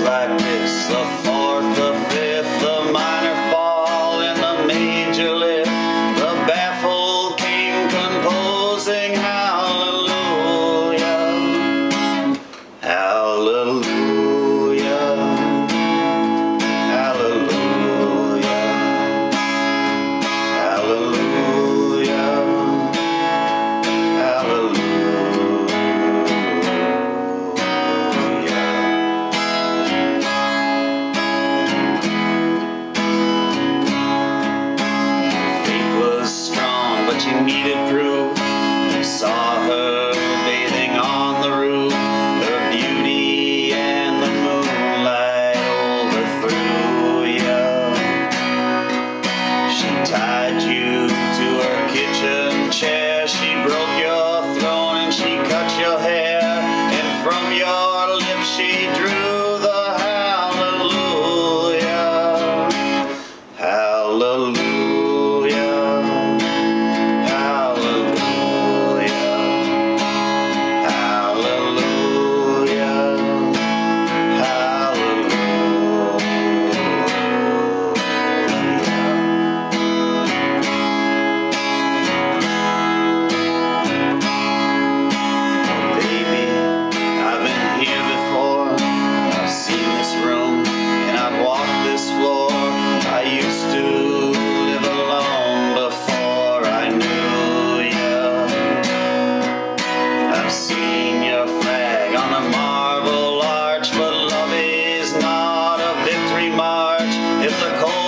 like this but you needed proof. You saw It's a cold